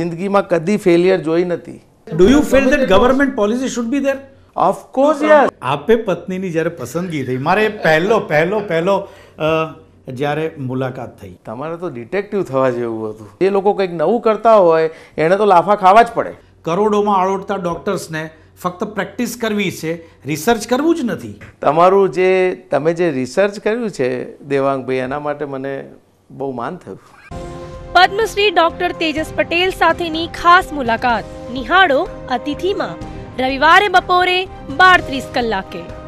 જિંદગીમાં કદી ફેલિયર જોઈ નથી. Do you feel that government policy should be there of course યાર આપે પત્નીની જ્યારે પસંદગી થઈ મારે પહેલો પહેલો પહેલો જ્યારે મુલાકાત થઈ. તમારે તો ડિટેક્ટિવ થવા જેવું હતું. એ લોકો કંઈક નવું કરતા હોય એને તો લાફા ખાવા જ પડે. કરોડોમાં આળોટતા ડૉક્ટર્સને ફક્ત પ્રેક્ટિસ કરવી છે રિસર્ચ કરવું જ નથી. તમારું જે તમે જે રિસર્ચ કર્યું છે દેવાંગભાઈ એના માટે મને બહુ માન થયું. પદ્મશ્રી ડોક્ટર તેજસ પટેલ સાથેની ખાસ મુલાકાત. નિહાળો અતિથિમાં. રવિવારે બપોરે બાર ત્રીસ કલાકે.